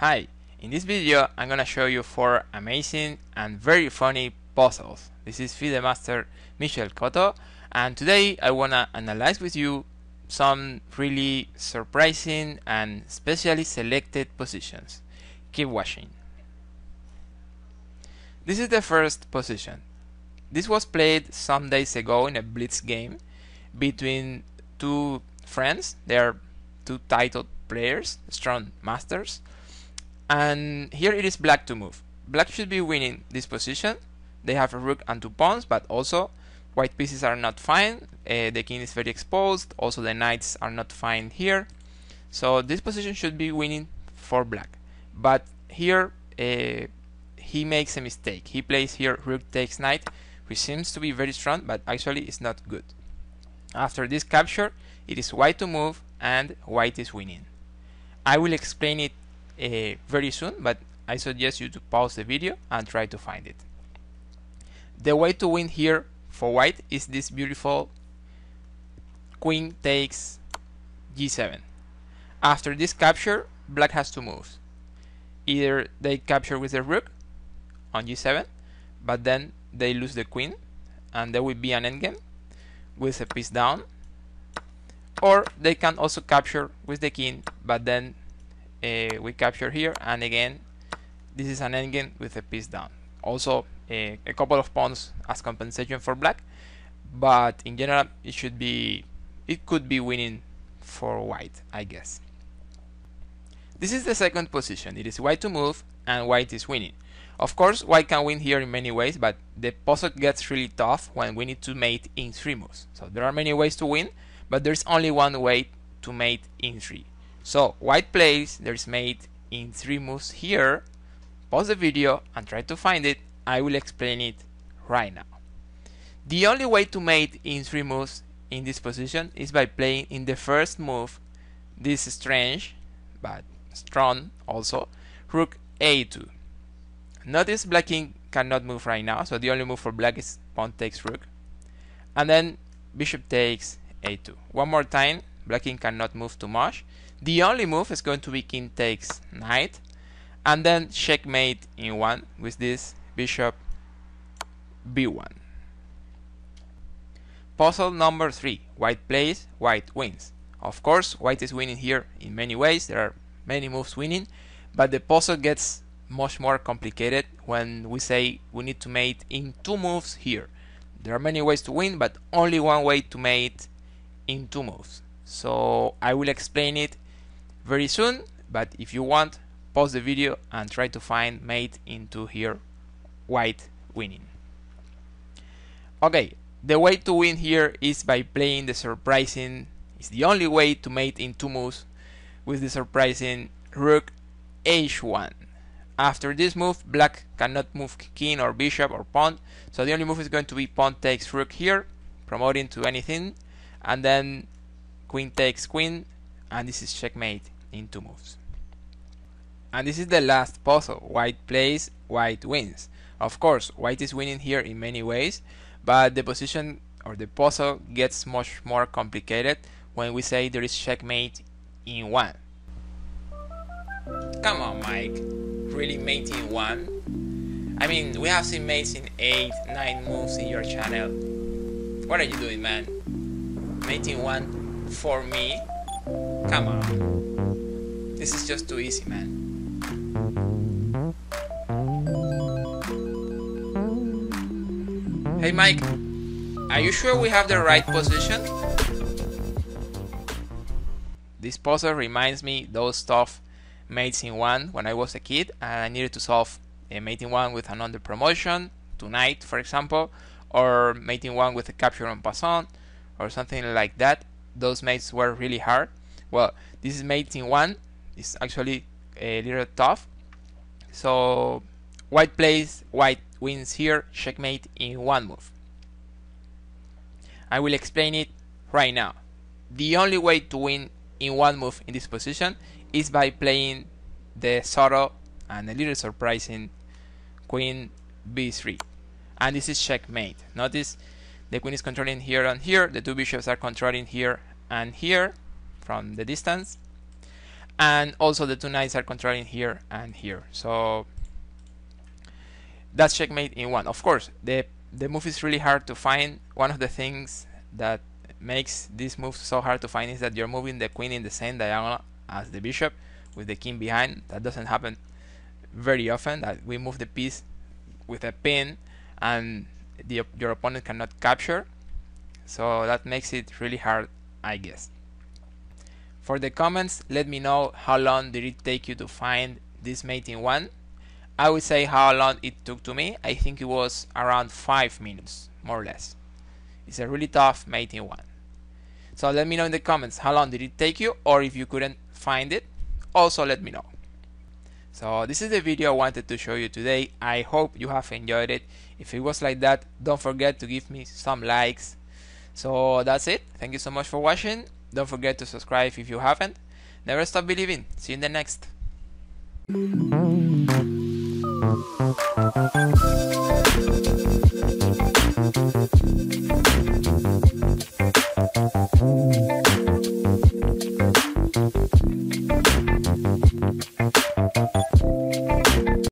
Hi, in this video I'm gonna show you four amazing and very funny puzzles. This is FIDE Master Michel Cotto and today I wanna analyze with you some really surprising and specially selected positions. Keep watching. This is the first position. This was played some days ago in a blitz game between two friends. They are two titled players, strong masters. And here it is black to move. Black should be winning this position. They have a rook and two pawns, but also white pieces are not fine. Uh, the king is very exposed. Also the knights are not fine here. So this position should be winning for black. But here uh, he makes a mistake. He plays here rook takes knight, which seems to be very strong, but actually is not good. After this capture, it is white to move and white is winning. I will explain it uh, very soon, but I suggest you to pause the video and try to find it. The way to win here for white is this beautiful queen takes g7. After this capture, black has two moves. Either they capture with the rook on g7, but then they lose the queen, and there will be an endgame with a piece down. Or they can also capture with the king, but then uh, we capture here and again this is an endgame with a piece down. Also uh, a couple of pawns as compensation for black but in general it should be it could be winning for white I guess. This is the second position. It is white to move and white is winning. Of course white can win here in many ways but the puzzle gets really tough when we need to mate in three moves. So there are many ways to win but there's only one way to mate in three so white plays, there's mate in three moves here. Pause the video and try to find it. I will explain it right now. The only way to mate in three moves in this position is by playing in the first move this strange but strong also rook a2. Notice black king cannot move right now, so the only move for black is pawn takes rook. And then bishop takes a2. One more time, black king cannot move too much. The only move is going to be king takes knight and then checkmate in one with this bishop b1. Puzzle number 3. White plays, white wins. Of course, white is winning here in many ways. There are many moves winning, but the puzzle gets much more complicated when we say we need to mate in two moves here. There are many ways to win, but only one way to mate in two moves. So I will explain it very soon but if you want pause the video and try to find mate into here white winning. Okay the way to win here is by playing the surprising is the only way to mate in two moves with the surprising rook h1 after this move black cannot move king or bishop or pawn so the only move is going to be pawn takes rook here promoting to anything and then queen takes queen and this is checkmate in two moves. And this is the last puzzle. White plays, white wins. Of course, white is winning here in many ways, but the position or the puzzle gets much more complicated when we say there is checkmate in one. Come on, Mike. Really mate in one? I mean, we have seen mates in 8, 9 moves in your channel. What are you doing, man? Mating one for me? Come on. This is just too easy, man. Hey Mike, are you sure we have the right position? This puzzle reminds me those tough mates in one when I was a kid and I needed to solve a mating one with another promotion, to knight for example, or mating one with a capture en passant or something like that. Those mates were really hard. Well, this is mate in one. It's actually a little tough. So white plays, white wins here, checkmate in one move. I will explain it right now. The only way to win in one move in this position is by playing the subtle and a little surprising queen b3 and this is checkmate notice the queen is controlling here and here. The two bishops are controlling here and here from the distance. And also the two knights are controlling here and here. So that's checkmate in one. Of course the the move is really hard to find. One of the things that makes this move so hard to find is that you're moving the queen in the same diagonal as the bishop with the king behind. That doesn't happen very often that we move the piece with a pin and the, your opponent cannot capture so that makes it really hard I guess. For the comments let me know how long did it take you to find this mating one. I would say how long it took to me. I think it was around 5 minutes more or less. It's a really tough mating one. So let me know in the comments how long did it take you or if you couldn't find it. Also let me know so this is the video I wanted to show you today. I hope you have enjoyed it. If it was like that, don't forget to give me some likes. So that's it. Thank you so much for watching. Don't forget to subscribe if you haven't. Never stop believing. See you in the next.